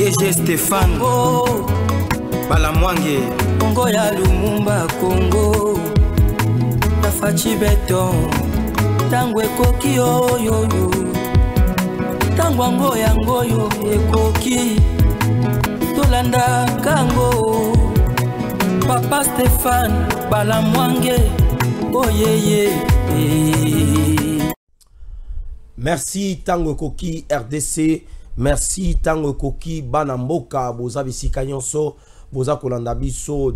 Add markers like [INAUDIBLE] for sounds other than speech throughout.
dg stéphane balamwange kongo ya lumumba ya faci beton ntango ekoki yango oyo ekoki. Tolandaka yango papa stéphane balamwange oyeye merci ntango ekoki rdc merci ntango ekoki bana mboka boza bisika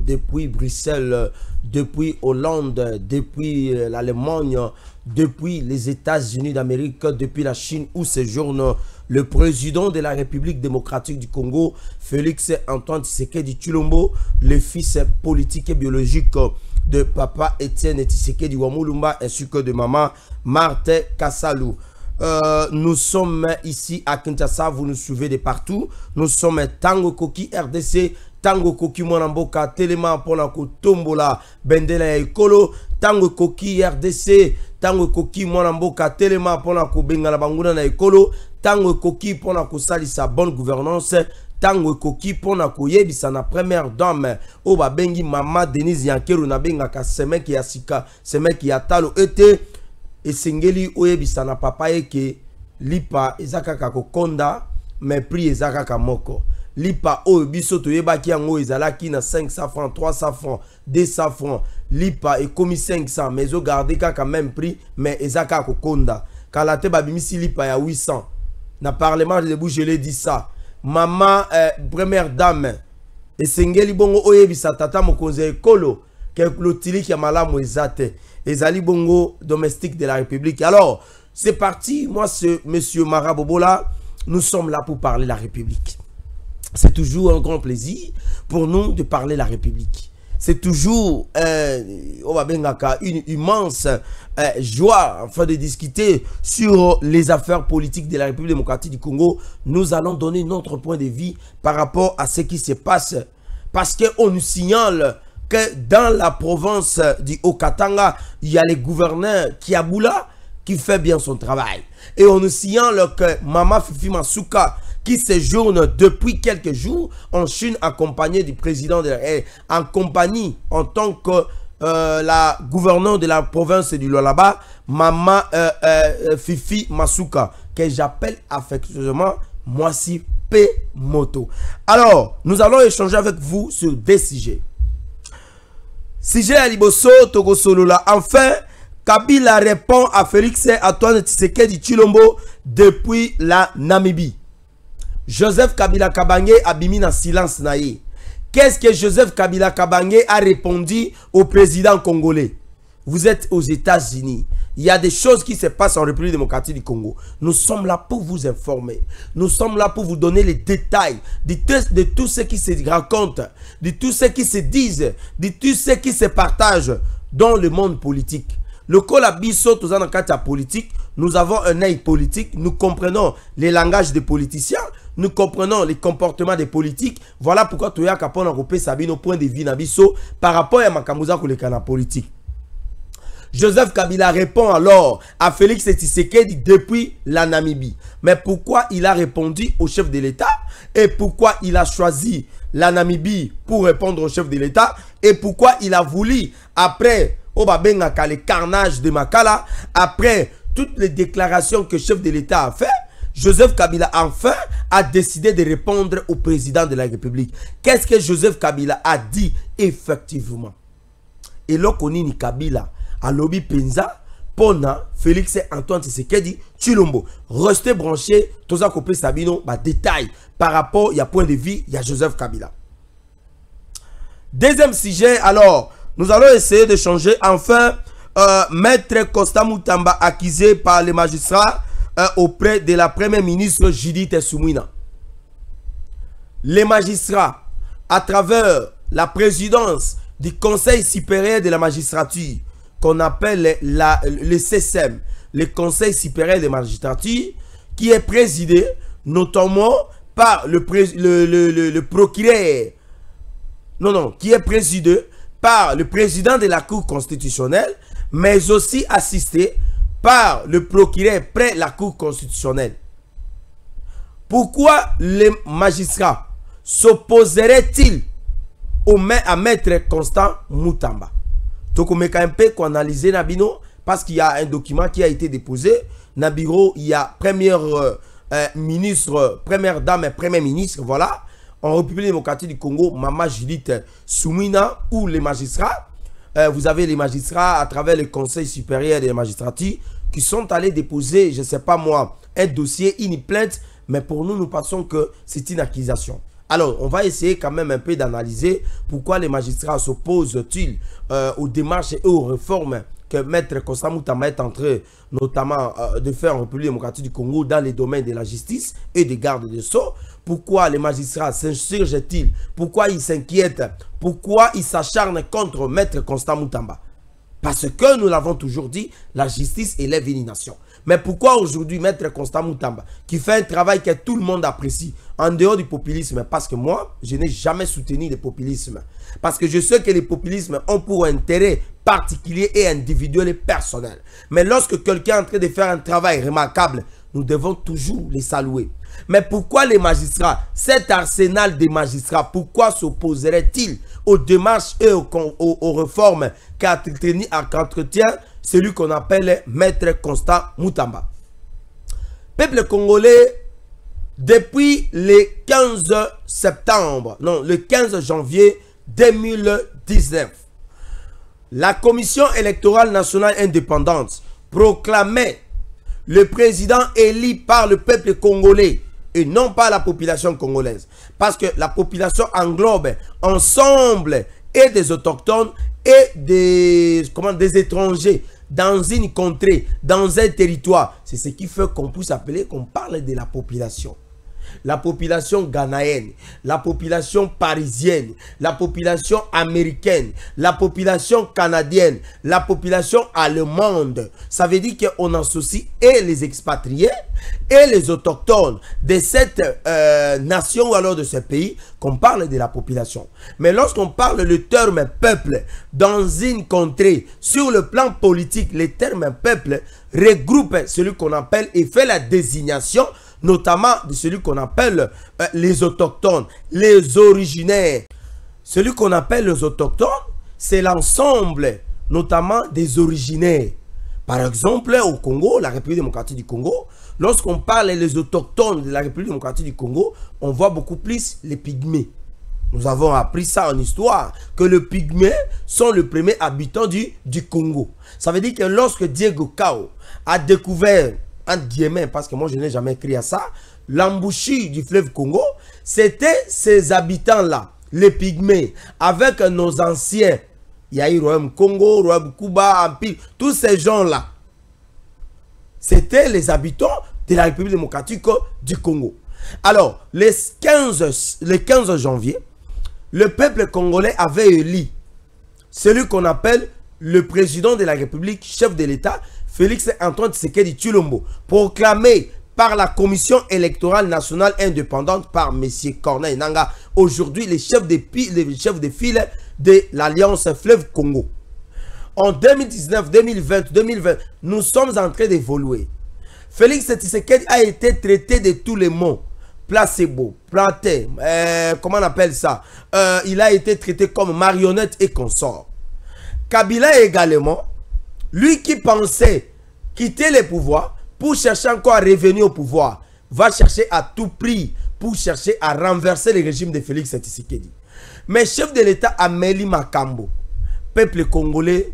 depuis bruxelles depuis hollande depuis l'allemagne depuis les états-unis d'amérique depuis la chine où séjourne le président de la république démocratique du congo félix antoine tshisekedi chulombo le fils politique et biologique de papa Étienne Tshisekedi Wamulumba ainsi que de maman Marthe Kassalou. Euh, nous sommes ici à Kinshasa, vous nous suivez de partout. Nous sommes Tango Koki RDC, Tango Koki Mwanamboka, Téléma Pona Tombola, Bendela Ekolo, Tango Koki RDC, Tango Koki Mwanamboka, Téléma Pona Bengala Banguna na Ekolo, Tango Koki Pona Salisa bonne gouvernance, ntango ekoki mpona koyebisa na première dame oyo babengi mama denise yankeru nabengaka semeki ya sika semeki ya talo ete esengeli oyebisa na papa eke lipa eza kaka kokonda me prix eza moko. Lipa oyo biso toyebaki yango ezalaki na 500 francs 300 francs 200 francs. Lipa ekomi 500 mais ezogarde kaka même prix mais eza kaka kokonda. Kala te babimisi lipa ya 800 na parlement de debout je l'ai dit ça mama eh, première dame esengeli bongo oyebisa tata mokonzi ya ekolo ke lotiliki ya malamu eza te ezali bongo domestique de la république. Alors c'est parti. Moi ce monsieur marabobola nous sommes là pour parler la république. C'est toujours un grand plaisir pour nous de parler la république. C'est toujours euh, une immense euh, joie enfin de discuter sur les affaires politiques de la République démocratique du Congo. Nous allons donner notre point de vue par rapport à ce qui se passe. Parce qu'on nous signale que dans la province du Haut-Katanga, il y a le gouverneur Kiaboula qui fait bien son travail. Et on nous signale que Mama Fifi Masuka qui séjourne depuis quelques jours en Chine accompagné du président de la en compagnie en tant que euh, la gouverneure de la province du Lolaba, Mama euh, euh, Fifi Masuka, que j'appelle affectueusement Moisi P. Moto. Alors, nous allons échanger avec vous sur des sujets. Sujet à Liboso, Togo Solola. Enfin, Kabila répond à Félix Antoine Tshisekedi Chilombo depuis la Namibie. Joseph Kabila Kabange a bimi en silence naïe. Qu'est-ce que Joseph Kabila Kabange a répondu au président congolais? Vous êtes aux États-Unis. Il y a des choses qui se passent en République démocratique du Congo. Nous sommes là pour vous informer. Nous sommes là pour vous donner les détails de tout, de tout ce qui se raconte, de tout ce qui se disent, de tout ce qui se partage dans le monde politique. Le colabiso, tous en cas politique, nous avons un œil politique, nous comprenons les langages des politiciens, nous comprenons les comportements des politiques. Voilà pourquoi Toya Kapon a Sabino point de vue Nabiso par rapport à Makamuza Kolekana politique. Joseph Kabila répond alors à Félix Tshisekedi depuis la Namibie. Mais pourquoi il a répondu au chef de l'État et pourquoi il a choisi la Namibie pour répondre au chef de l'État et pourquoi il a voulu, après Obabengaka, le carnage de Makala, après toutes les déclarations que le chef de l'État a fait, Joseph Kabila enfin a décidé de répondre au président de la République. Qu'est-ce que Joseph Kabila a dit effectivement? Et Kabila, à lobby Penza, Pona, Félix Antoine Tshisekedi, Chilombo. Restez branchés, tous à copier Sabino, bah, détail par rapport, il y a point de vue, il y a Joseph Kabila. Deuxième sujet, alors, nous allons essayer de changer. Enfin, euh, Maître Costa Moutamba accusé par les magistrats euh, auprès de la première ministre Judith Soumina. Les magistrats, à travers la présidence du Conseil supérieur de la magistrature, qu'on appelle le CSM, le Conseil supérieur de la magistrature, qui est présidé notamment par le, procureur, non, non, qui est présidé par le président de la Cour constitutionnelle, mais aussi assisté par le procureur près la Cour constitutionnelle. Pourquoi les magistrats s'opposeraient-ils à maître Constant Moutamba Donc on met un peu qu'on analyse Nabino parce qu'il y a un document qui a été déposé. Nabiro, il y a première euh, euh, ministre, première dame et premier ministre, voilà. En République démocratique du Congo, Mama Judith Soumina, ou les magistrats. Euh, vous avez les magistrats à travers le Conseil supérieur des magistrature qui sont allés déposer, je ne sais pas moi, un dossier, une plainte, mais pour nous, nous pensons que c'est une accusation. Alors, on va essayer quand même un peu d'analyser pourquoi les magistrats s'opposent-ils euh, aux démarches et aux réformes que Maître Constant Moutama est en train notamment euh, de faire en République démocratique du Congo dans les domaines de la justice et des gardes de sceaux. Pourquoi les magistrats s'insurgent-ils? Pourquoi ils s'inquiètent? Pourquoi ils s'acharnent contre Maître Constant Moutamba? Parce que nous l'avons toujours dit, la justice élève une nation. Mais pourquoi aujourd'hui Maître Constant Moutamba, qui fait un travail que tout le monde apprécie, en dehors du populisme? Parce que moi, je n'ai jamais soutenu le populisme. Parce que je sais que les populismes ont pour intérêt particulier et individuel et personnel. Mais lorsque quelqu'un est en train de faire un travail remarquable, nous devons toujours les saluer. Mais pourquoi les magistrats, cet arsenal des magistrats, pourquoi s'opposerait-il aux démarches et aux, aux- aux réformes qu'entretient celui qu'on appelle Maître Constant Moutamba Peuple congolais, depuis le 15 septembre, non, le 15 janvier 2019, la Commission électorale nationale indépendante proclamait le président élu par le peuple congolais et non par la population congolaise. Parce que la population englobe ensemble et des autochtones et des, comment, des étrangers dans une contrée, dans un territoire. C'est ce qui fait qu'on puisse appeler, qu'on parle de la population la population ghanéenne, la population parisienne, la population américaine, la population canadienne, la population allemande. Ça veut dire qu'on associe et les expatriés et les autochtones de cette euh, nation ou alors de ce pays qu'on parle de la population. Mais lorsqu'on parle le terme peuple dans une contrée, sur le plan politique, le terme peuple regroupe celui qu'on appelle et fait la désignation notamment de celui qu'on appelle euh, les autochtones, les originaires. Celui qu'on appelle les autochtones, c'est l'ensemble notamment des originaires. Par exemple, au Congo, la République démocratique du Congo, lorsqu'on parle des autochtones de la République démocratique du Congo, on voit beaucoup plus les pygmées. Nous avons appris ça en histoire, que les pygmées sont les premiers habitants du, Congo. Ça veut dire que lorsque Diego Cao a découvert un diamant, parce que moi je n'ai jamais écrit à ça, l'embouchure du fleuve Congo, c'était ces habitants-là, les pygmées, avec nos anciens, il y a eu Royaume Congo, Royaume Cuba, Empire, tous ces gens-là. C'était les habitants de la République démocratique du Congo. Alors, le 15, le 15 janvier, le peuple congolais avait élu celui qu'on appelle le président de la République, chef de l'État, Félix Antoine Tshisekedi Chulombo, proclamé par la Commission électorale nationale indépendante par M. Corneille Nanga, aujourd'hui le chef de, pi- le chef de file de l'Alliance Fleuve Congo. En 2019, 2020, 2020, nous sommes en train d'évoluer. Félix Tshisekedi a été traité de tous les mots. Placebo, planté, euh, comment on appelle ça? Euh, Il a été traité comme marionnette et consort. Kabila également, lui qui pensait quitter le pouvoir pour chercher encore à revenir au pouvoir, va chercher à tout prix pour chercher à renverser le régime de Félix Tshisekedi. Mais chef de l'État Amélie Makambo, peuple congolais,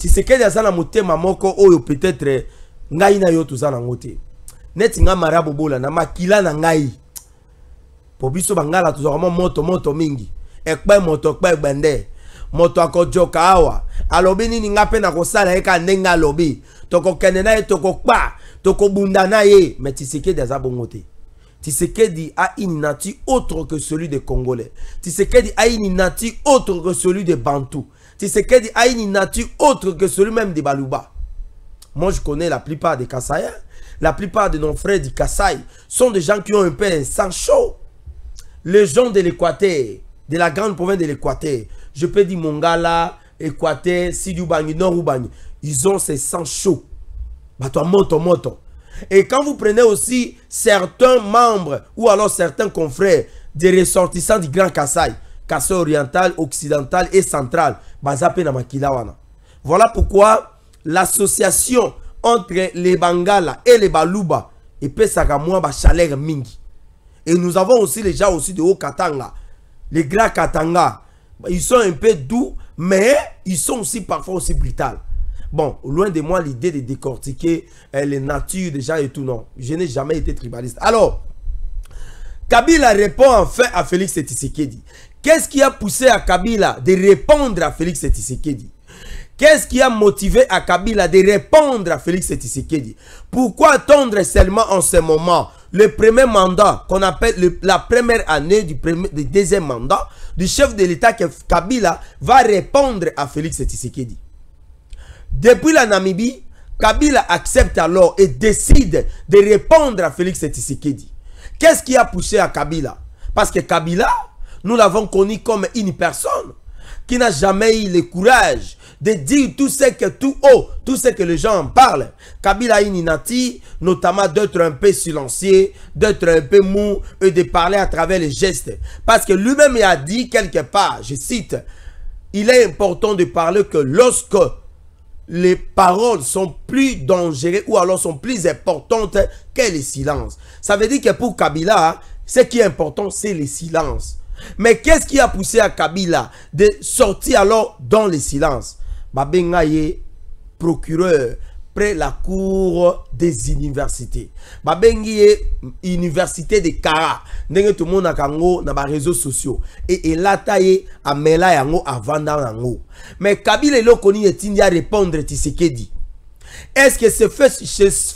Tshisekedi aza na motema moko oyo peut-être ngai na yo toza nango te. Neti nga marabu bola na makila na ngai po biso bangala tozwaka mwa moto moto mingi. Ekpe moto ekpe egbende moto akojoka awa. Alobi nini nga mpe nakosala ye ka ndenge alobi? Tokokende na ye tokokpa tokobunda na ye. Mais tisekedi aza bongo te. Tshisekedi a une nature autre que celui des Congolais. Tshisekedi a une nature autre que celui des Bantous. Tshisekedi a une nature autre que celui même des Baluba. Moi, je connais la plupart des Kassaïens. La plupart de nos frères du Kassai sont des gens qui ont un peu un sang chaud. Les gens de l'Équateur, de la grande province de l'Équateur, je peux dire Mongala, Équateur, Sidioubangi, Nord-Ubangi, ils ont ces sangs chauds. Bato moto moto. Et quand vous prenez aussi certains membres ou alors certains confrères des ressortissants du Grand Kassai, Kassai oriental, occidental et central, bazape na makila wana. Voilà pourquoi l'association entre les Bangala et les Baluba epesaka mwa ba chaleur mingi. Et nous avons aussi les gens aussi de Haut-Katanga, les Grands Katanga. Ils sont un peu doux, mais ils sont aussi parfois aussi brutals. Bon, loin de moi l'idée de décortiquer euh, les natures des gens et tout, non. Je n'ai jamais été tribaliste. Alors, Kabila répond enfin à Félix Tshisekedi. Qu'est-ce qui a poussé à Kabila de répondre à Félix Tshisekedi? Qu'est-ce qui a motivé à Kabila de répondre à Félix Tshisekedi? Pourquoi attendre seulement en ce moment? Le premier mandat qu'on appelle le- la première année du deuxième mandat du chef de l'État que Kabila va répondre à Félix Tshisekedi. Depuis la Namibie, Kabila accepte alors et décide de répondre à Félix Tshisekedi. Qu'est-ce qui a poussé à Kabila? Parce que Kabila, nous l'avons connu comme une personne qui n'a jamais eu le courage de dire tout ce que tout haut, tout ce que les gens en parlent. Kabila nature, notamment d'être un peu silencieux, d'être un peu mou et de parler à travers les gestes. Parce que lui-même a dit quelque part, je cite, il est important de parler que lorsque les paroles sont plus dangereuses ou alors sont plus importantes que les silences. Ça veut dire que pour Kabila, ce qui est important, c'est les silences. Mais qu'est-ce qui a poussé à Kabila de sortir alors dans les silences Babengaye, procureur près la cour des universités. Babengi ye université de Kara. Ndenge tout le monde kango na ba réseaux sociaux. Et elata ye amela yango avanda yango. Mais Kabila eloko nini etindi a répondre Tshisekedi? Est-ce que c'est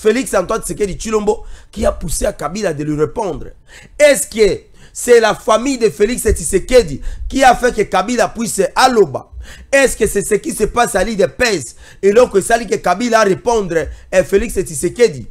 Félix Antoine Tshisekedi Chilombo qui a poussé à Kabila de lui répondre? Est-ce que c'est la famille de Félix Tshisekedi qui a fait que Kabila puisse aloba. Est-ce que c'est ce qui se passe à l'île de Pèse et donc ça dit que Kabila répondre à Félix Tshisekedi.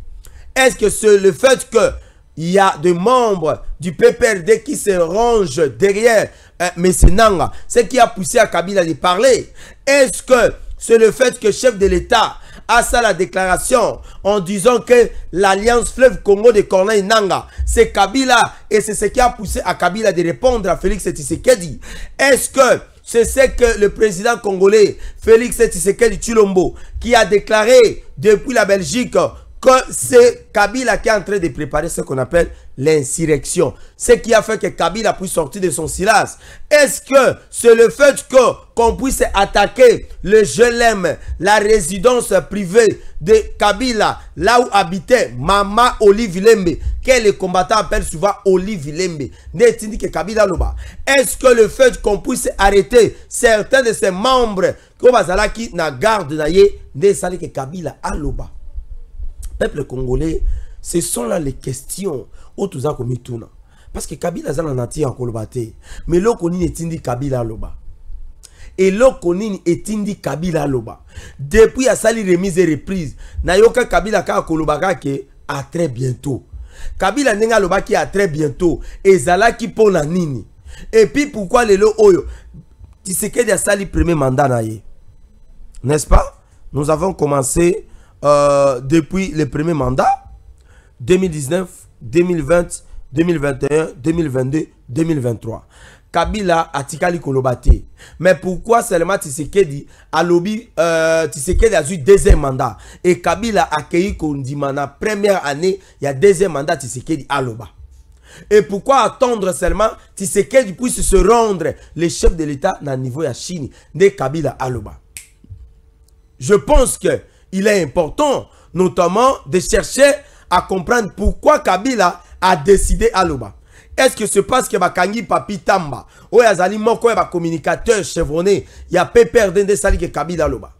Est-ce que c'est le fait que il y a des membres du PPRD qui se rangent derrière euh, Messenanga, ce qui a poussé à Kabila de parler. Est-ce que c'est le fait que chef de l'État a ça la déclaration en disant que l'alliance fleuve Congo de Corneille Nanga, c'est Kabila et c'est ce qui a poussé à Kabila de répondre à Félix Tshisekedi. Est-ce que c'est ce que le président congolais Félix Tshisekedi Chilombo qui a déclaré depuis la Belgique que c'est Kabila qui est en train de préparer ce qu'on appelle l'insurrection. Ce qui a fait que Kabila puisse sortir de son silence. Est-ce que c'est le fait qu'on puisse attaquer le Jelem, la résidence privée de Kabila, là où habitait Mama Olive Lembe, que les combattants appellent souvent Olive Lembe, n'est-il que Kabila Loba? Est-ce que le fait qu'on puisse arrêter certains de ses membres, comme Azalaki na garde n'est-ce que Kabila Aloba peuple congolais, ce sont là les questions où tout ça comme tout Parce que Kabila zana nati en kolobate. Mais loko nini etindi Kabila loba. Et loko nini etindi Kabila loba. Depuis a sali remise et reprise. Na yoka Kabila ka kolobaka ke à très bientôt. Kabila nenga loba ki à très bientôt. Ezala ki pona nini. Et puis pourquoi lelo oyo Tshisekedi a sali premier mandat na ye. N'est-ce pas? Nous avons commencé euh, depuis le premier mandat 2019, 2020, 2021, 2022, 2023. Kabila atikali kolobate. Mais pourquoi seulement Tshisekedi? A lobby euh, a eu deuxième mandat et Kabila a accueilli Kondimana première année, il y a deuxième mandat Tshisekedi à Loba. Et pourquoi attendre seulement Tshisekedi puisse se rendre le chef de l'État dans le niveau de Chine de Kabila à. Je pense que il est important, notamment, de chercher à comprendre pourquoi Kabila a décidé à Loba. Est-ce que c'est parce que Bakangi Papi Tamba, ou Yazali Moko est communicateur chevronné, il y a Pépère Dende Sali que Kabila Loba?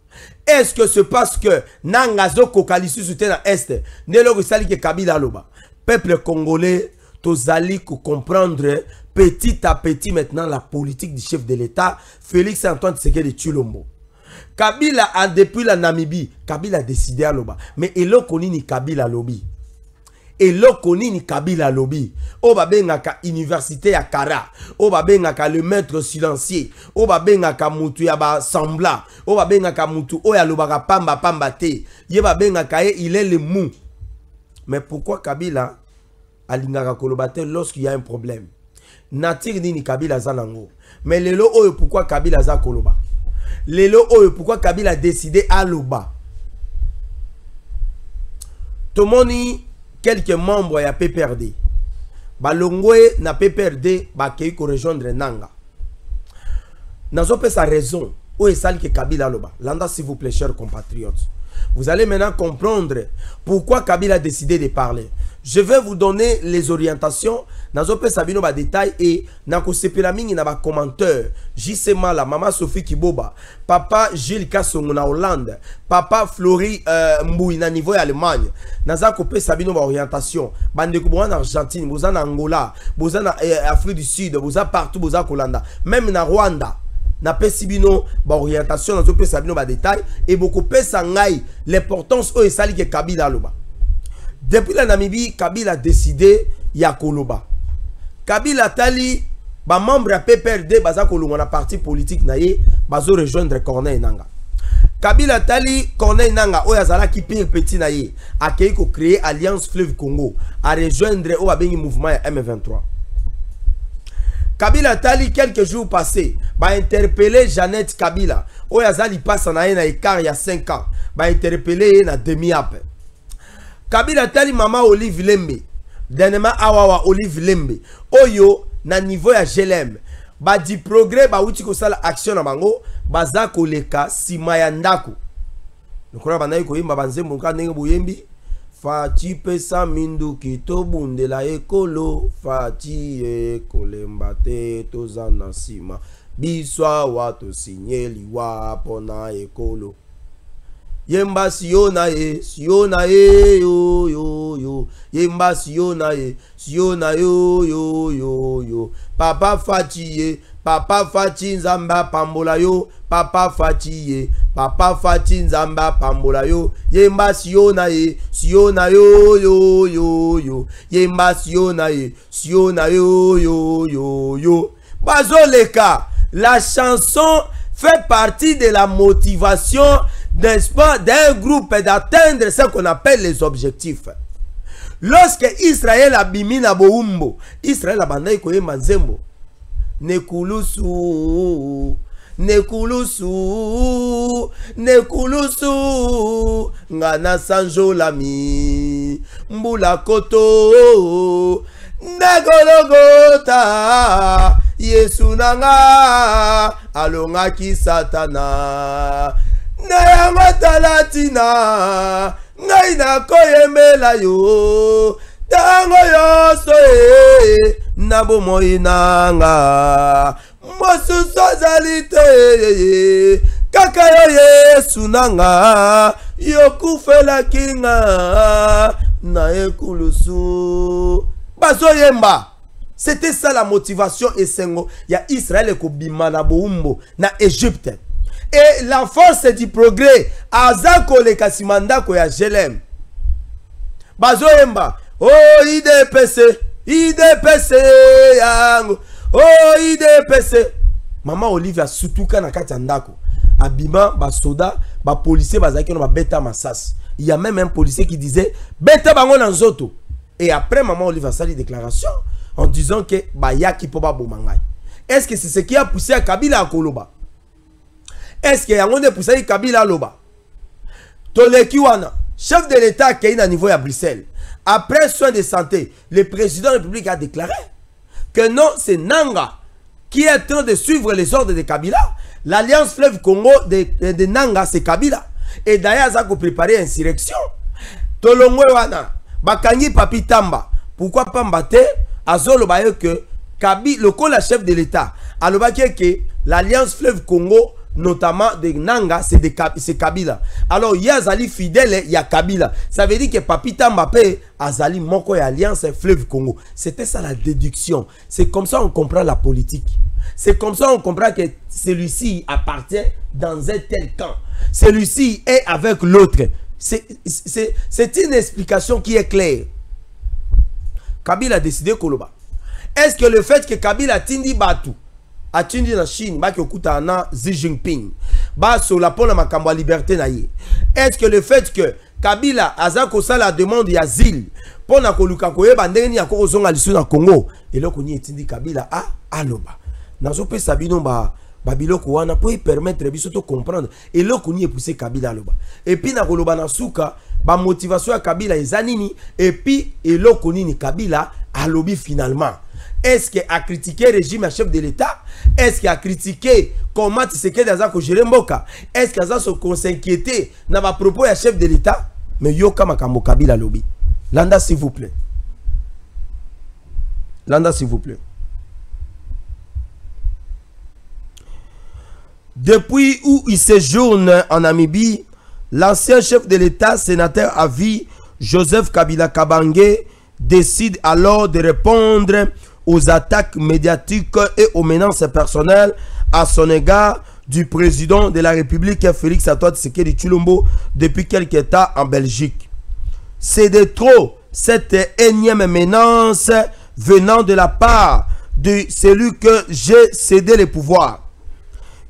Est-ce que c'est parce que Nangazo Kokalisu soutient Est, Nelo Sali que Kabila Loba? Peuple congolais, Tozali comprendre petit à petit maintenant la politique du chef de l'État, Félix Antoine Tshisekedi de Chulombo. Kabila a depuis la Namibie, Kabila a décidé à Loba. Mais eloko nini Kabila lobby. eloko nini kabila alobi oyo babengaka université ya kara. Oyo babengaka le maître silencieux. Oyo babengaka mutu ya basembla oyo babengaka mutu oyo alobaka pamba pamba te. Ye babengaka ye il est le mou. Mais pourquoi kabila alingaka koloba te lorsqu'il y a un problème? Nature nini kabila aza nango. Mais lelo oyo pourquoi kabila aza koloba? Lelo oyo pourquoi kabila a décidé aloba tomoni quelques membres ya pprd balongwe na pprd bakei korejoindre nanga. Nazopesa raison oyo esali ke kabila aloba landa s'il vous plaît chers compatriotes. Vous allez maintenant comprendre pourquoi kabila a décidé de parler. Je vais vous donner les orientations nazopesa bino badetail e nakosepela mingi na bacommentaire jc mala mama sophie kiboba papa gilles kasongo na hollande papa flori euh, mbui na niveau allemagne. Naza kopesa bino baorientation bandeko boza na argentine boza na angola boza na eh, afrique du sud boza partout boza kolanda. Même na rwanda napesi bino baorientation nazopesa bino badetail e bokopesa ngai l'importance oyo esali ke kabila aloba. Depuis la namibie kabila a décidé ya koloba kabila atali bamembre ya pprd baza kolongwa na parti politique na ye bazorejoindre corneille nanga kabila atali corneille nanga oyo azalaki pire petit na ye akei kocréer alliance fleuve congo arejoindre oyo babengi mouvement ya m23. Kabila atali quelques jours passé bainterpele jeannette kabila oyo aza lipasa na ye na ya 5 ans bainterpele ye na demi ape kabila atali mama olive lembe dernièrement awawa olive lembe. Oyo na niveau ya glm badi progrès bauti kosala action na bango baza koleka nsima ya ndako. Lokola bandaki koyemba banzembo nka ndenge boyembi fati pesa minduki tobundela ekolo fati ekolemba te toza na nsima biso awa tosinye liwa mpona ekolo yemba siyo na ye siyo na ye yo yo yo. Yemba siyo na ye siyo na yo yo yo yo. Papa fati ye papa fati nzambe apambola yo. Papa fati ye papa fati nzambe apambola yo. Yemba siyo na ye siyo na yo yo yo yo. Yemba siyo na ye siyo na yo yo yo yo. Bazoleka la chanson fait partie de la motivation n'est-ce pas, d'un groupe d'atteindre ce qu'on appelle les objectifs. Lorsque Israël a bimi na boumbo, Israël a bandai koyemba nzembo. Nekulusu, nekulusu, nekulusu, ngana sanjolami, mbula koto, negologota, yesu nanga, alongaki satana. Na yango tala ntina ngai nakoyembela yo. Ntango nyonso e na bomoi nanga. Mosusu azali te kaka yo yesu nanga yokufelaki nga na ekulusu. Bazoyemba. C'était ça la motivation esengo ya israel ekobima na boumbo na egypte et la force du progrès aza koleka nsima ndako ya glm bazoyemba o oh, idpc idpc yango o oh, idpc mama olive asutuka na kati ya ndako. Abima basoda bapolisier bazalaki wana babeta masasi. Il y a même un policier qui disait beta bango na nzoto. Et après mama olive asali déclaration en disant que bayaki mpo baboma ngai. Est ce que c'est ce qui a poussé à kabila ya est-ce que yango nde epusaki kabila aloba toleki wana chef de l'état akei na niveau ya bruxelles après soin de santé le président de la république a déclaré que non c'est nanga qui est en train de suivre les ordres de kabila. L'alliance fleuve congo de, nanga c'est kabila. Et d'ailleurs aza kopréparer insurrection tolongwe wana bakangi papi tamba pourquoi pamba te azoloba ye que kabi lokola chef de l'état alobaki eke l'alliance fleuve congo notamment de Nanga, c'est Kabila. Alors, il y a Azali fidèle, il y a Kabila. Ça veut dire que Papita Mbappé, Azali Moko et Alliance Fleuve Congo. C'était ça la déduction. C'est comme ça on comprend la politique. C'est comme ça on comprend que celui-ci appartient dans un tel camp. Celui-ci est avec l'autre. C'est une explication qui est claire. Kabila a décidé Koloba. Est-ce que le fait que Kabila tindi Batu, atindi na chine baki okutana na xi jinping. Basola mpo na makambo ya liberté na ye. Est ce que le fait que kabila aza kosala demande ya asile mpo na koluka koyeba ndenge nini ako kozonga lisu na congo? Eloko nini etindi kabila a aloba. Nazopesa bino ba babiloko wana mpo epermettre biso tocomprendre eloko nini epuse kabila aloba. Epuis na koloba na suka bamotivation ya kabila eza nini? Epuis eloko nini kabila alobi finalement? Est-ce que a critiqué régime ya chef de l'état? Est-ce que a critiqué comment tisekedi aza kogere mboka? Est-ce que aza so s'inquiéter na bapropos ya chef de l'état? Mais yoka makambo kabila alobi landa s'il vous plaît. Landa s'il vous plaît. Depuis où il séjourne en Namibie, l'ancien chef de l'État, sénateur à vie, Joseph Kabila Kabange, décide alors de répondre aux attaques médiatiques et aux menaces personnelles à son égard du président de la République, Félix Antoine Tshisekedi Chulombo, depuis quelques temps en Belgique. C'est de trop cette énième menace venant de la part de celui que j'ai cédé le pouvoir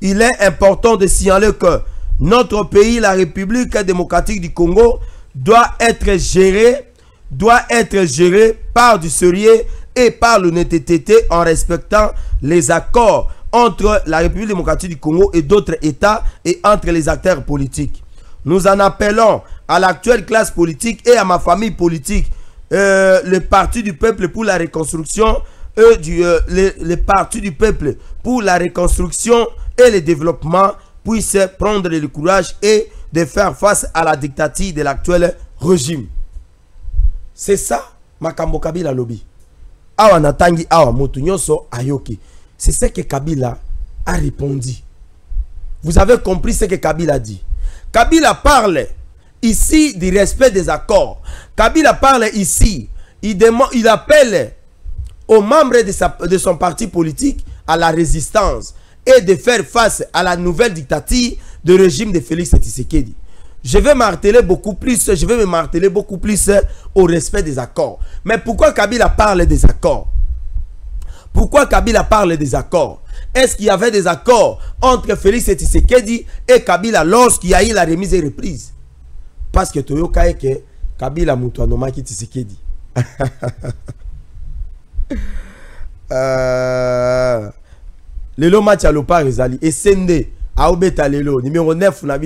il est important de signaler que notre pays, la République démocratique du Congo, doit être géré, doit être géré par du sérieux et par l'honnêteté en respectant les accords entre la République démocratique du Congo et d'autres États et entre les acteurs politiques. Nous en appelons à l'actuelle classe politique et à ma famille politique, euh, le Parti du peuple pour la reconstruction, euh, euh, le, le Parti du peuple pour la reconstruction et le développement puissent prendre le courage et de faire face à la dictature de l'actuel régime. C'est ça, Makambo Kabila lobby. Awa awa ayoki. C'est ce que Kabila a répondu. Vous avez compris ce que Kabila dit. Kabila parle ici du respect des accords. Kabila parle ici, il, il appelle aux membres de, son parti politique à la résistance et de faire face à la nouvelle dictature de régime de Félix Tshisekedi. Je vais marteler beaucoup plus, je vais me marteler beaucoup plus au respect des accords. Mais pourquoi Kabila parle des accords? Pourquoi Kabila parle des accords? Est-ce qu'il y avait des accords entre Félix Tshisekedi et Kabila lorsqu'il y a eu la remise et reprise? Parce que Toyoka est que Kabila Moutouanomaki Tshisekedi. [LAUGHS] euh... lelo match lopar ezali esende aobeta lelo numéro 9 na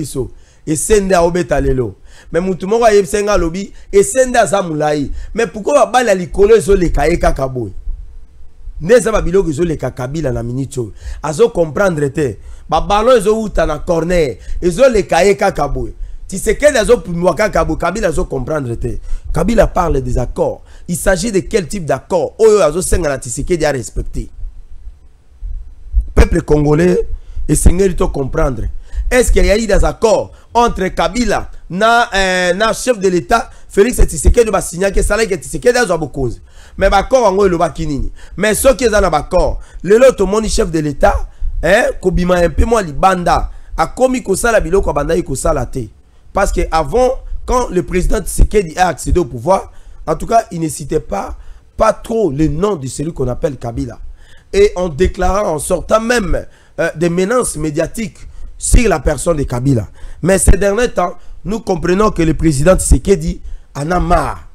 biso esende aobeta lelo me mutu moko ayebisa nga alobi esende aza molai me pourkui babali ya likolo ezoleka ye kaka boye nde eza babiloko ezoleka kabila na miniti oyo. Azokomprendre te babalon ezowuta na corner ezoleka ye kaka boye tisekedi azopimiwa kaka boye kabila azokomprendre te. Kabila parle des accords. Il s'agit de quel type d'accord oyo azosenga na tisekedi arespecte peuple congolais esengeli to comprendre est-ce qu'il y a eu des accords entre kabila euh, na chef de l'état félix tshisekedi basignaki esalaki tshisekedi azwa bokonzi me baccord yango elobaki nini mais soki eza na baccord lelo tomoni chef de l'état eh, kobima mpe mwa libanda. Akomi kosala biloko abandaki kosala te parce que avant quand le président tshisekedi a accédé au pouvoir en tout cas il ne citait pas pas trop le nom de celui qu'on appelle kabila. Et en déclarant, en sortant même euh, des menaces médiatiques sur la personne de Kabila. Mais ces derniers temps, nous comprenons que le président Tshisekedi en a marre.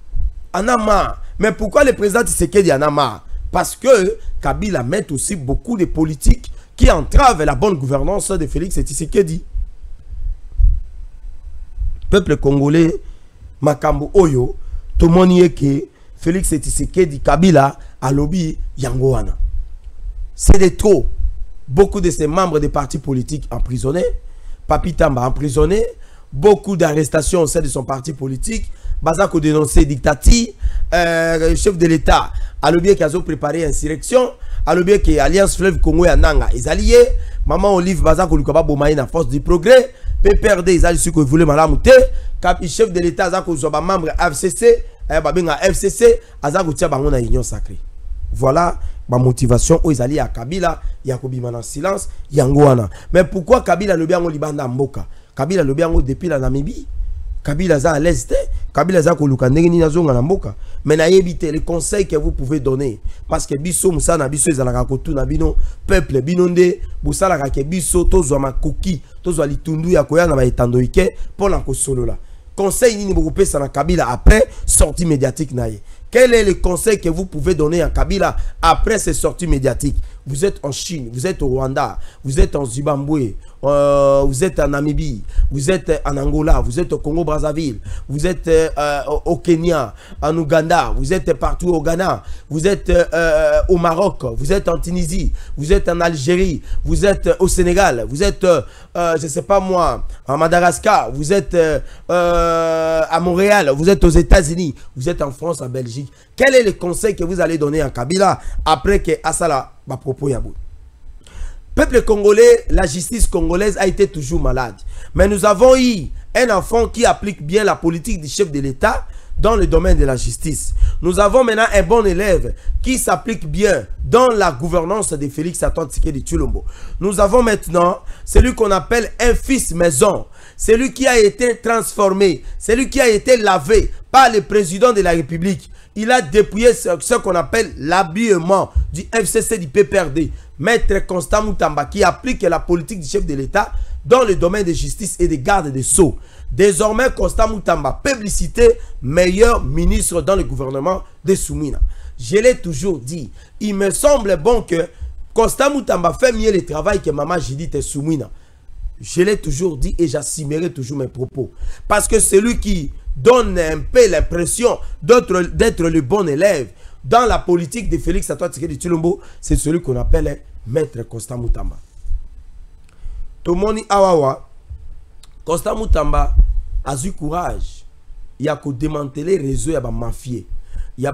En a marre. Mais pourquoi le président Tshisekedi en a marre? Parce que Kabila met aussi beaucoup de politiques qui entravent la bonne gouvernance de Félix Tshisekedi. Peuple congolais, Makambo Oyo, tout le monde que Félix Tshisekedi, Kabila, a lobby Yangoana c'est de trop. Beaucoup de ses membres des partis politiques emprisonnés, Papi Tamba emprisonné, beaucoup d'arrestations au sein de son parti politique, Bazako dénoncé dictature, euh, chef de l'État, a le bien qu'ils ont préparé insurrection, a le bien que Alliance Fleuve Congo et Nanga, ils alliés, Maman Olive Bazako Lukaba Bomaï na force du progrès, PPRD, ils allaient sur que voulaient madame Cap chef de l'État, Zako Zoba membre FCC, Babenga FCC, Azako Tia Bangona Union Sacrée. Voilà bamotivation oyo ezali ya kabila ya kobima silence yango wana. Mais pourquoi kabila alobi yango libanda mboka? Kabila alobi yango depuis la namibie. Kabila aza à l'aise kabila aza koluka ndenge nini azonga na mboka? Mais nayebi te le conseil que vous pouvez donner. Parce que biso mosala na biso ezalaka kotuna bino. Peuple bino nde bosalaka ke biso tozwa makoki tozwa litundu ya koya na baetando ike mpona kosolola. Conseil nini bokopesa na kabila après? Sortie médiatique na ye quel est le conseil que vous pouvez donner à kabila après ces sorties médiatiques? Vous êtes en Chine, vous êtes au Rwanda, vous êtes en Zimbabwe, euh, vous êtes en Namibie, vous êtes en Angola, vous êtes au Congo-Brazzaville, vous êtes euh, au Kenya, en Ouganda, vous êtes partout au Ghana, vous êtes euh, au Maroc, vous êtes en Tunisie, vous êtes en Algérie, vous êtes au Sénégal, vous êtes, je ne sais pas moi, en Madagascar, vous êtes à Montréal, vous êtes aux États-Unis, vous êtes en France, en Belgique. Quel est le conseil que vous allez donner à Kabila après que Assala va propos Peuple congolais, la justice congolaise a été toujours malade. Mais nous avons eu un enfant qui applique bien la politique du chef de l'État dans le domaine de la justice. Nous avons maintenant un bon élève qui s'applique bien dans la gouvernance de Félix Antoine de Tulombo. Nous avons maintenant celui qu'on appelle un fils maison, celui qui a été transformé, celui qui a été lavé par le président de la République. Il a dépouillé ce, qu'on appelle l'habillement du FCC du PPRD. Maître Constant Moutamba qui applique la politique du chef de l'État dans le domaine de justice et de garde des sceaux. Désormais, Constant Moutamba, publicité, meilleur ministre dans le gouvernement de Soumina. Je l'ai toujours dit. Il me semble bon que Constant Moutamba fait mieux le travail que Maman Judith Soumina. Je l'ai toujours dit et j'assumerai toujours mes propos. Parce que celui qui donne un peu l'impression d'être le bon élève dans la politique de Félix Antoine de Tulumbo, c'est celui qu'on appelle Maître Constant Moutamba. Tomoni Awawa, Constant Moutamba a eu courage. Il a démantelé le réseau, il a mafié, il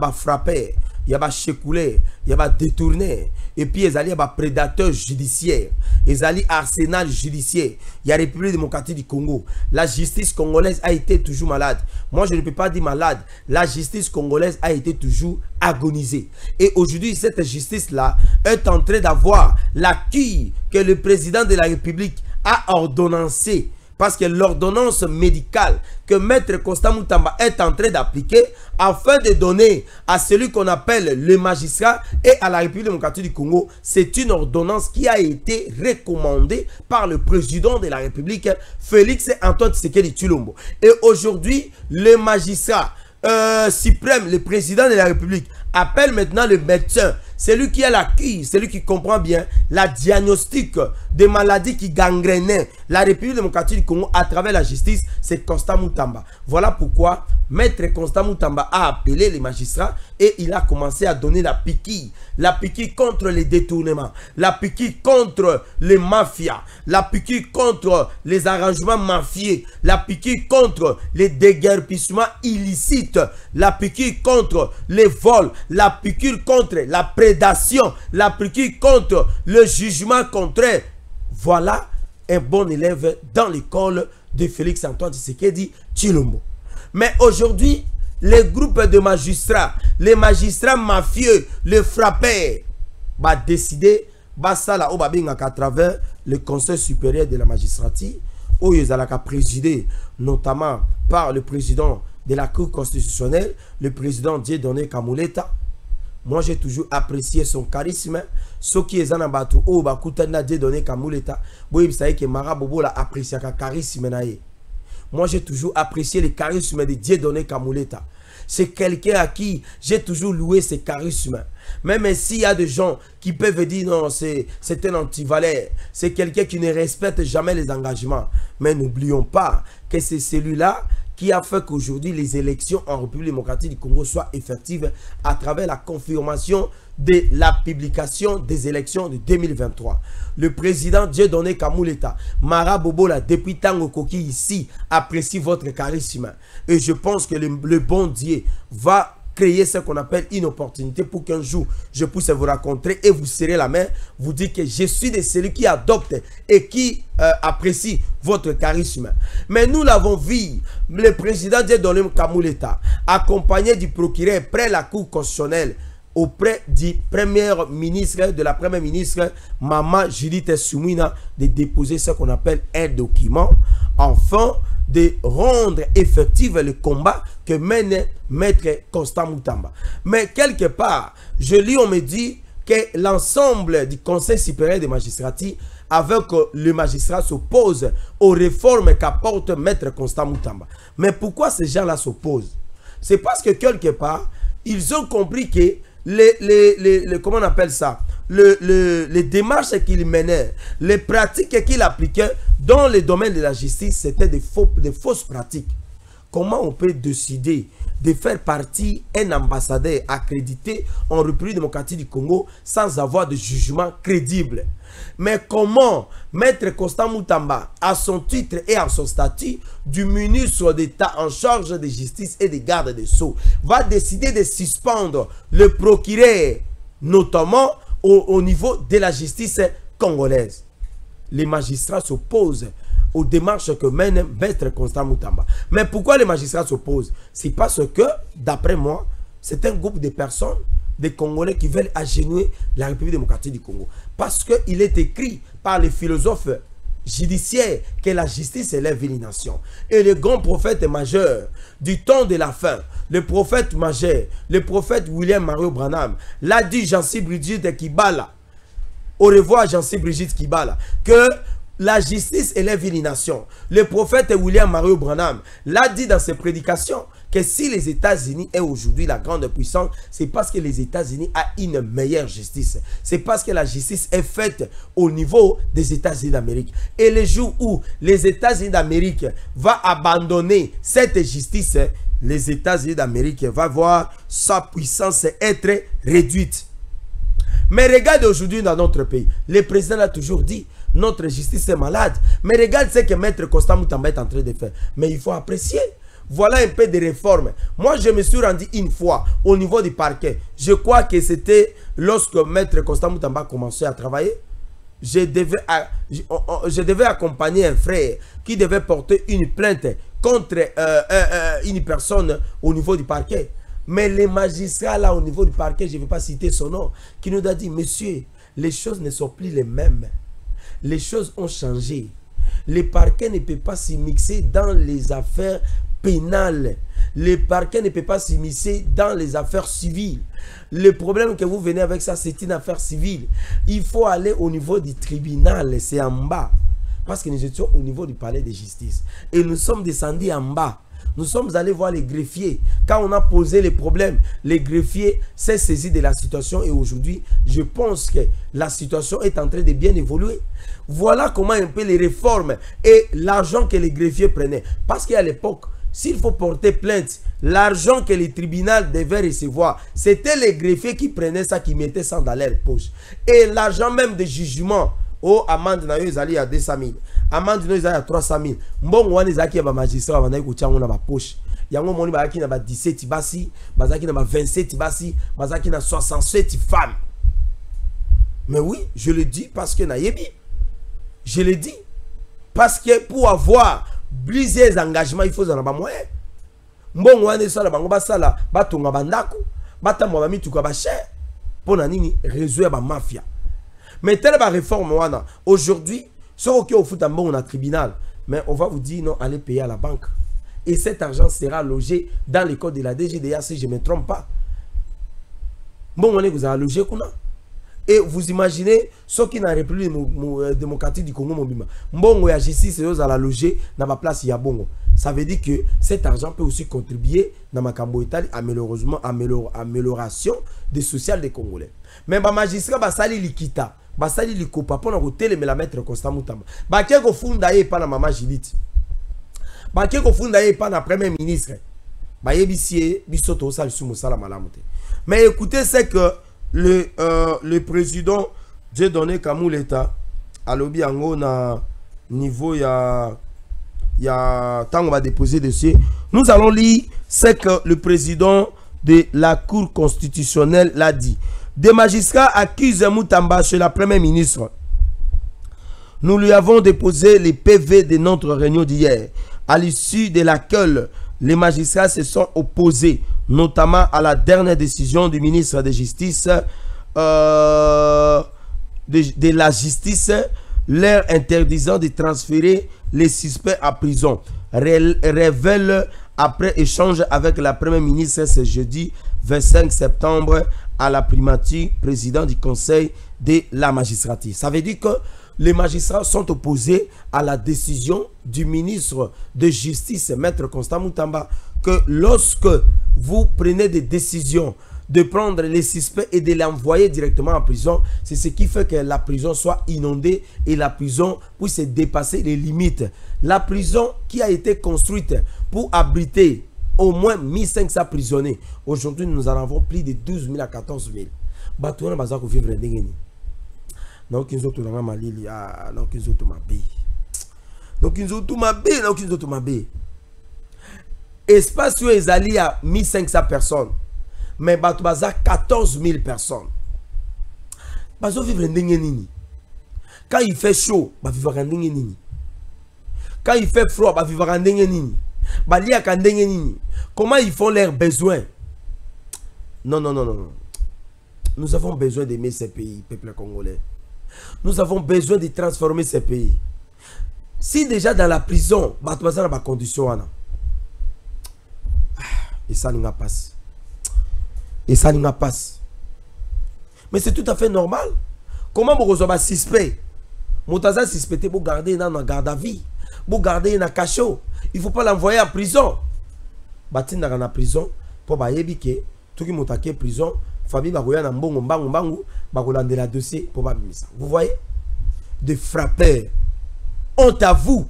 il y a chekoulé, il y a détourné. Et puis, il y a prédateur judiciaire. Il y a arsenal judiciaire. Il y a la République démocratique du Congo. La justice congolaise a été toujours malade. Moi, je ne peux pas dire malade. La justice congolaise a été toujours agonisée. Et aujourd'hui, cette justice-là est en train d'avoir l'acquis que le président de la République a ordonnancé parce que l'ordonnance médicale que Maître Constant Moutamba est en train d'appliquer afin de donner à celui qu'on appelle le magistrat et à la République démocratique du Congo, c'est une ordonnance qui a été recommandée par le président de la République, Félix Antoine Tshisekedi Tulombo. Et aujourd'hui, le magistrat euh, suprême, le président de la République, appelle maintenant le médecin celui qui a la c'est celui qui comprend bien la diagnostic des maladies qui gangrenaient la République démocratique du Congo à travers la justice, c'est Constant Moutamba. Voilà pourquoi Maître Constant Moutamba a appelé les magistrats et il a commencé à donner la piquille. La piquille contre les détournements, la piquille contre les mafias, la piquille contre les arrangements mafieux, la piquille contre les déguerpissements illicites, la piquille contre les vols, la piqûre contre la prédation, la piqûre contre le jugement contraire. Voilà un bon élève dans l'école de Félix Antoine Tshisekedi Chilombo. Mais aujourd'hui, les groupes de magistrats, les magistrats mafieux, les frappeurs, va décider, va ça là, à travers le Conseil supérieur de la magistrature, où ils ont présidé notamment par le président de la Cour constitutionnelle, le président Dieudonné Kamouleta. Moi, j'ai toujours apprécié son charisme. Ce qui est en oh, bah, Dieudonné Kamouleta. Savez que Mara Bobo l'a apprécié charisme. Moi, j'ai toujours apprécié le charisme de Dieudonné Kamouleta. C'est quelqu'un à qui j'ai toujours loué ses charismes. Même s'il y a des gens qui peuvent dire non, c'est un antivalère. C'est quelqu'un qui ne respecte jamais les engagements. Mais n'oublions pas que c'est celui-là qui a fait qu'aujourd'hui les élections en République démocratique du Congo soient effectives à travers la confirmation de la publication des élections de 2023. Le président Dieudonné Kamouleta, Mara Bobola, depuis Tango Koki ici, apprécie votre charisme. Et je pense que le, bon Dieu va créer ce qu'on appelle une opportunité pour qu'un jour je puisse vous rencontrer et vous serrer la main, vous dire que je suis de celui qui adopte et qui euh, apprécie votre charisme. Mais nous l'avons vu, le président Dieudonné Kamouleta, accompagné du procureur près la Cour constitutionnelle, auprès du premier ministre, de la première ministre, Maman Judith Soumina, de déposer ce qu'on appelle un document. Enfin, de rendre effectif le combat que mène Maître Constant Moutamba. Mais quelque part, je lis, on me dit, que l'ensemble du Conseil supérieur des magistrature, avec le magistrat, s'oppose aux réformes qu'apporte Maître Constant Moutamba. Mais pourquoi ces gens-là s'opposent? C'est parce que quelque part, ils ont compris que les, les, les, comment on appelle ça? Le, les démarches qu'il menait, les pratiques qu'il appliquait dans le domaine de la justice, c'était des, des fausses pratiques. Comment on peut décider de faire partie un ambassadeur accrédité en République démocratique du Congo sans avoir de jugement crédible? Mais comment Maître Constant Moutamba, à son titre et à son statut du ministre d'État en charge de justice et de garde des Sceaux, va décider de suspendre le procureur, notamment au, niveau de la justice congolaise? Les magistrats s'opposent aux démarches que mène Maître Constant Moutamba. Mais pourquoi les magistrats s'opposent? C'est parce que, d'après moi, c'est un groupe de personnes, des Congolais qui veulent agenouiller la République démocratique du Congo. Parce qu'il est écrit par les philosophes judiciaires que la justice élève une. Et le grand prophète majeur du temps de la fin, le prophète majeur, le prophète William Mario Branham, l'a dit Jean-C. Brigitte Kibala. Au revoir Jean-C. Brigitte Kibala. Que la justice élève une. Le prophète William Mario Branham l'a dit dans ses prédications que si les États-Unis est aujourd'hui la grande puissance, c'est parce que les États-Unis a une meilleure justice. C'est parce que la justice est faite au niveau des États-Unis d'Amérique. Et le jour où les États-Unis d'Amérique va abandonner cette justice, les États-Unis d'Amérique va voir sa puissance être réduite. Mais regarde aujourd'hui dans notre pays, le président l'a toujours dit, notre justice est malade. Mais regarde ce que Maître Constant Moutamba est en train de faire. Mais il faut apprécier. Voilà un peu de réformes. Moi, je me suis rendu une fois au niveau du parquet. Je crois que c'était lorsque Maître Constant Moutamba commençait à travailler. Je devais, je devais accompagner un frère qui devait porter une plainte contre euh, euh, euh, une personne au niveau du parquet. Mais les magistrats là au niveau du parquet, je ne vais pas citer son nom, qui nous a dit, monsieur, les choses ne sont plus les mêmes. Les choses ont changé. Le parquet ne peut pas s'immiscer dans les affaires pénal. Le parquet ne peut pas s'immiscer dans les affaires civiles. Le problème que vous venez avec ça, c'est une affaire civile. Il faut aller au niveau du tribunal, c'est en bas. Parce que nous étions au niveau du palais de justice. Et nous sommes descendus en bas. Nous sommes allés voir les greffiers. Quand on a posé les problèmes, les greffiers s'est saisi de la situation et aujourd'hui, je pense que la situation est en train de bien évoluer. Voilà comment un peu les réformes et l'argent que les greffiers prenaient. Parce qu'à l'époque, s'il faut porter plainte, l'argent que le tribunal devait recevoir, c'était les greffiers qui prenaient ça, qui mettaient ça dans leur poche. Et l'argent même de jugement, oh, amende na yo ezali à 200 000. Amende na yo ezali à 300 000. Mbongo wana ezalaki ya ba magistrat bandaki kotia yango na ba poche. Yango moni bazalaki na ba 17 basi, bazalaki na ba 27 basi, bazalaki na 67 femmes. Mais oui, je le dis parce que nayebi. Je le dis parce que pour avoir blize les engagements il faut ozala na bamoyen mbongo wana esala bango basala batonga bandako bamituka bashere mpo na nini réseau ya bamafia mais tele baréforme wana aujourd'hui soki oki ofuta mbongo na tribunal mais on va vous dire non allez payer à la banque. Et cet argent sera logé dans l'école de la DGDA si je ne me trompe pas. Mbongo wana ekozala logé kuna? Et vous imaginez ce qui n'a République euh, démocratique du Congo mobima. Mbongo ya justice la loger dans ma place ya bongo. Ça veut dire que cet argent peut aussi contribuer dans ma camboïtali amélioration amélioration des sociales des Congolais. Mais ba magistrat ba sali likita, ba sali likopa pour na hôtel mais la mettre Constant Mutamba. Ba ke ko funda ye pa na mama Judith. Ba ke ko funda ye pa na premier ministre. Ba yebisie bisoto sali sumo sala malamu Mais écoutez c'est que le, euh, le président Dieudonné Kamuleta alobi yango na niveau ya ya va déposer dessus nous allons lire ce que le président de la cour constitutionnelle l'a dit. Des magistrats accusent Moutamba chez la première ministre. Nous lui avons déposé les PV de notre réunion d'hier à l'issue de laquelle les magistrats se sont opposés notamment à la dernière décision du ministre de euh, la Justice, leur interdisant de transférer les suspects à prison, révèle après échange avec la Première ministre ce jeudi 25 septembre à la primature, président du conseil de la magistrature. Ça veut dire que les magistrats sont opposés à la décision du ministre de Justice, Maître Constant Moutamba, que lorsque vous prenez des décisions de prendre les suspects et de l'envoyer directement en prison, c'est ce qui fait que la prison soit inondée et la prison puisse dépasser les limites. La prison qui a été construite pour abriter au moins 1500 prisonniers, aujourd'hui nous en avons plus de 12 000 à 14 000. Batouana bazako vivre ils ont tout dans malili. Ah ils ont tout mabé, donc ils ont tout mabé. Espace où ils allaient à 1500 personnes. Mais bato baza 14 000 personnes bazovivre ndenge nini? Quand il fait chaud bavivaka ndenge nini? Quand il fait froid bavivaka ndenge nini? Baliaka ndenge nini? Comment ils font leurs besoins? Non non non non. Nous avons besoin d'aimer ces pays peuple congolais nous avons besoin de transformer ces pays si déjà dans la prison bato baza na bacondition wana esalinga mpasi et ça n'a passe. Mais c'est tout à fait normal. Comment vous avez suspect? Moutaza suspecté pour garder dans la garde à vie, pour garder dans cachot. Il ne faut pas l'envoyer en prison. Batin dans la prison pour que tout qui en prison, famille va mbongo mbangu dossier Vous voyez? Des frappeurs. Honte à vous.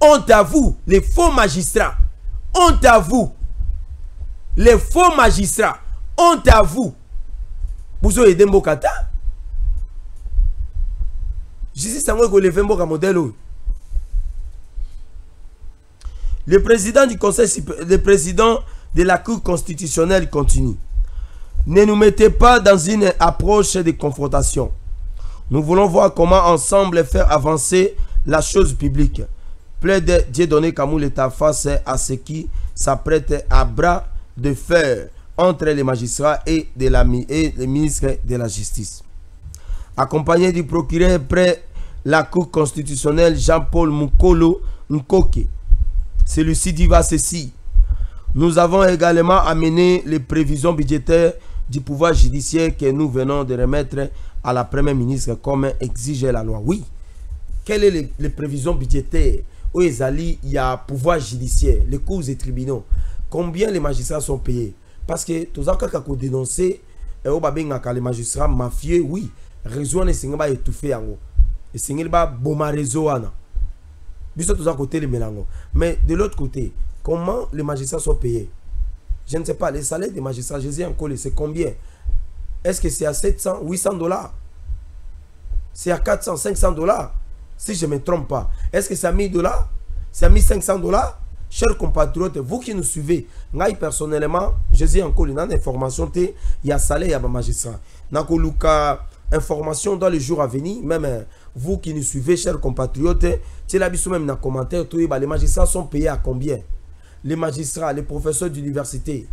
Honte à vous, les faux magistrats. Honte à vous. Les faux magistrats honte à vous bozo aide mboka ta justice yango ekolever mboka modèle oyo le président du conseil le président de la cour constitutionnelle continue ne nous mettez pas dans une approche de confrontation nous voulons voir comment ensemble faire avancer la chose publique plaide Dieudonné Kamou l'État face à ce qui s'apprête à bras de fer entre les magistrats et, les ministres de la Justice. Accompagné du procureur près la Cour constitutionnelle Jean-Paul Mukolo Nkoke, celui-ci dit ceci. Nous avons également amené les prévisions budgétaires du pouvoir judiciaire que nous venons de remettre à la Première ministre comme exigeait la loi. Oui. Quelles sont les, prévisions budgétaires où il y a pouvoir judiciaire, les cours et tribunaux? Combien les magistrats sont payés? Parce que toza kaka kodénoncer oyo babengaka les magistrats mafieux oui. Réseau wana esengeli baétouffe yango esengeli baboma réseau wana biso toza kotelemela yango mais de l'autre côté comment les magistrats sont payés? Je ne sais pas les salaires des magistrats jésus encore c'est combien? Est-ce que c'est à 700 800 dollars? C'est à 400 500 dollars? Si je ne me trompe pas est-ce que c'est à 1000 dollars? C'est à 1500 dollars? Chers compatriotes, vous qui nous suivez, moi personnellement, je dis encore une information, il y a salaire, il y a magistrat. Information dans les jours à venir, même euh, vous qui nous suivez, chers compatriotes, tu l'as même dans les commentaires, les magistrats sont payés à combien? Les magistrats, les professeurs d'université,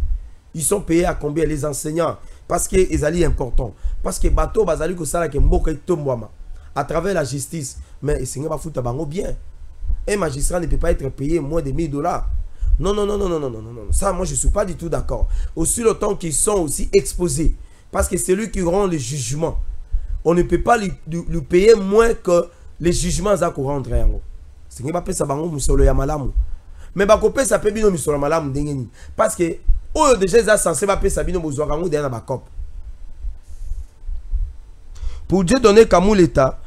ils sont payés à combien Les enseignants, parce que les alliés importants. Parce que bateau, bazali sala ke mboka à travers la justice, mais ils ne pas foutre bien un magistrat ne peut pas être payé moins de 1000 dollars. Non, non, non, non, non, non, non, non. Ça, moi, je ne suis pas du tout d'accord. Aussi longtemps qu'ils sont aussi exposés. Parce que c'est lui qui rend le jugement. On ne peut pas lui, payer moins que les jugements à rendre. Ce n'est pas ça bango musolo ya malamu. Mais ba kopé ça peut bino musolo malamu ndengeni. Parce que oyo déjà ça censé ba pesa bino bozwa kango derrière na ba cop. Pour Dieu donner comme l'État,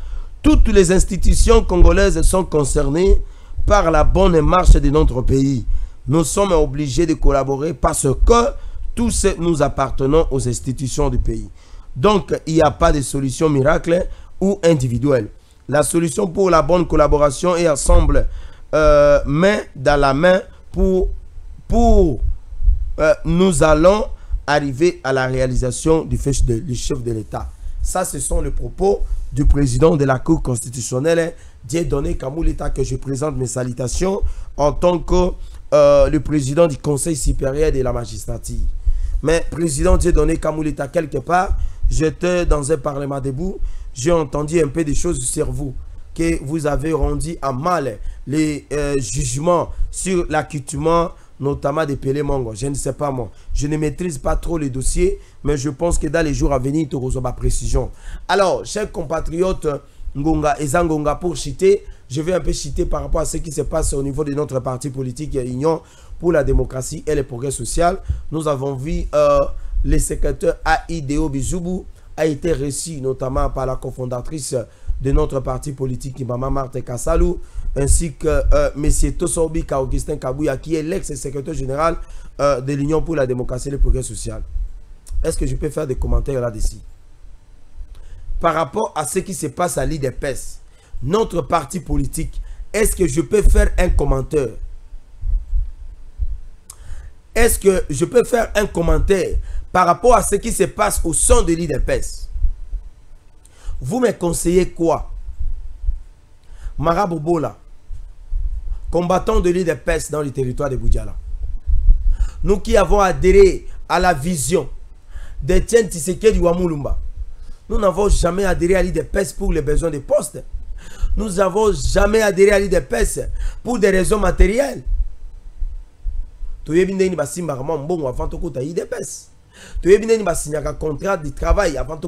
toutes les institutions congolaises sont concernées par la bonne marche de notre pays. Nous sommes obligés de collaborer parce que tous nous appartenons aux institutions du pays. Donc, il n'y a pas de solution miracle ou individuelle. La solution pour la bonne collaboration est ensemble, euh, main dans la main, pour, pour euh, nous allons arriver à la réalisation du chef de l'État. Ça, ce sont les propos du président de la Cour constitutionnelle, Dieudonné Kamoulita, que je présente mes salutations en tant que euh, le président du Conseil supérieur de la magistrature. Mais président Dieudonné Kamoulita, quelque part, j'étais dans un parlement debout, j'ai entendu un peu des choses sur vous, que vous avez rendu à mal les euh, jugements sur l'acquittement notamment de Pelé. Je ne sais pas moi. Je ne maîtrise pas trop les dossiers, mais je pense que dans les jours à venir, tu ma précision. Alors, chers compatriotes, Ngonga et Zangonga, pour citer, je vais un peu citer par rapport à ce qui se passe au niveau de notre parti politique Union pour la démocratie et le progrès social. Nous avons vu euh, le secrétaire AIDO Bizoubou a été reçu notamment par la cofondatrice de notre parti politique, Mama Marthe Kassalou, ainsi que euh, M. Tosobika Augustin Kabouya, qui est l'ex-secrétaire général euh, de l'Union pour la démocratie et le progrès social. Est-ce que je peux faire des commentaires là-dessus? Par rapport à ce qui se passe à l'IDPS, notre parti politique, est-ce que je peux faire un commentaire? Est-ce que je peux faire un commentaire par rapport à ce qui se passe au sein de l'IDPS Vous me conseillez quoi? Marabobola, combattant de l'IDPS dans le territoire de Boudjala. Nous qui avons adhéré à la vision d'Etienne Tshisekedi Wamulumba, nous n'avons jamais adhéré à l'IDPS pour les besoins de postes. Nous n'avons jamais adhéré à l'IDPS pour des raisons matérielles. toyebi ndenge basimbaka mwa mbongo avant tokota idps toyebi ndenge basinyaka contrat de travail avant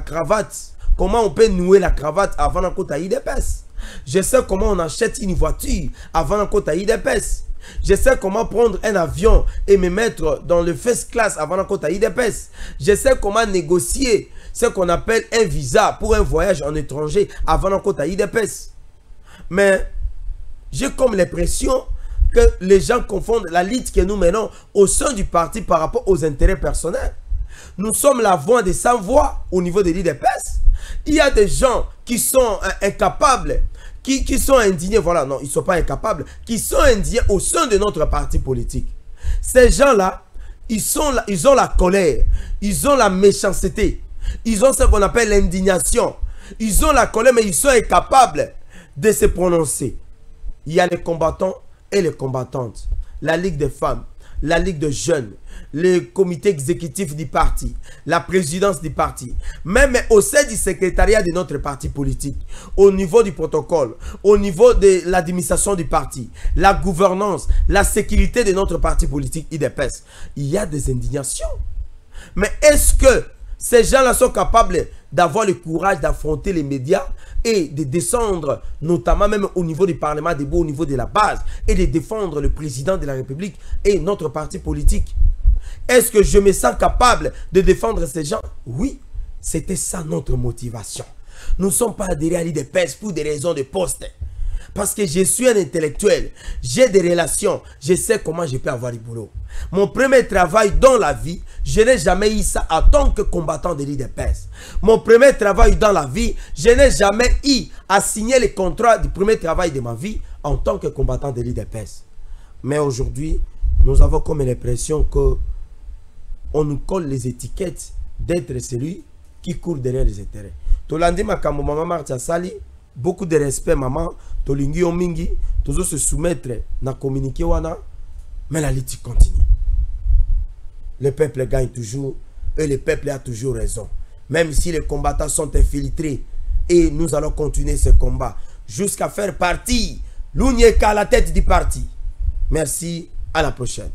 cravate. Comment on peut nouer la cravate avant nakota idps je sais comment on achète une voiture avant nakota idps je sais comment prendre un avion et me mettre dans le first class avant nakota idps je sais comment négocier ce qu'on appelle un visa pour un voyage en étranger avant nakota idps mais j'ai comme l'impression que les gens confondent la lutte que nous menons au sein du parti par rapport aux intérêts personnels. Nous sommes la voix des sans-voix au niveau de l'IDPS. Il y a des gens qui sont euh, incapables, qui, qui sont indignés, voilà, non, ils ne sont pas incapables, qui sont indignés au sein de notre parti politique. Ces gens-là, ils, sont là- ils ont la colère, ils ont la méchanceté, ils ont ce qu'on appelle l'indignation. Ils ont la colère, mais ils sont incapables de se prononcer. Il y a les combattants et les combattantes, la Ligue des femmes, la Ligue de jeunes, le comité exécutif du parti, la présidence du parti, même au sein du secrétariat de notre parti politique, au niveau du protocole, au niveau de l'administration du parti, la gouvernance, la sécurité de notre parti politique IDPS. Il y a des indignations. Mais est-ce que ces gens-là sont capables d'avoir le courage d'affronter les médias et de descendre, notamment même au niveau du Parlement, des au niveau de la base, et de défendre le président de la République et notre parti politique Est-ce que je me sens capable de défendre ces gens? Oui, c'était ça notre motivation. Nous ne sommes pas à l'IDPS pour des raisons de poste. Parce que je suis un intellectuel, j'ai des relations, je sais comment je peux avoir du boulot. Mon premier travail dans la vie, je n'ai jamais eu ça en tant que combattant de l'IDPS. Mon premier travail dans la vie, je n'ai jamais eu à signer le contrat du premier travail de ma vie en tant que combattant de l'IDPS. Mais aujourd'hui, nous avons comme l'impression que on nous colle les étiquettes d'être celui qui court derrière les intérêts. Tolandi maman Martia Sali, beaucoup de respect maman, tolingi yo mingi, toujours se soumettre na communiqué wana, mais la lutte continue. Le peuple gagne toujours et le peuple a toujours raison. Même si les combattants sont infiltrés et nous allons continuer ce combat jusqu'à faire partie l'Unieka à la tête du parti. Merci, à la prochaine.